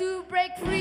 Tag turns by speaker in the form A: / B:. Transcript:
A: to break free.